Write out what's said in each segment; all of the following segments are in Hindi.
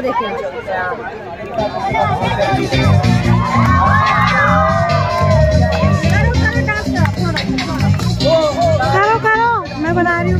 आओ देखे करो करो मैं बना रही हूँ।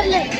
¡Ábrele!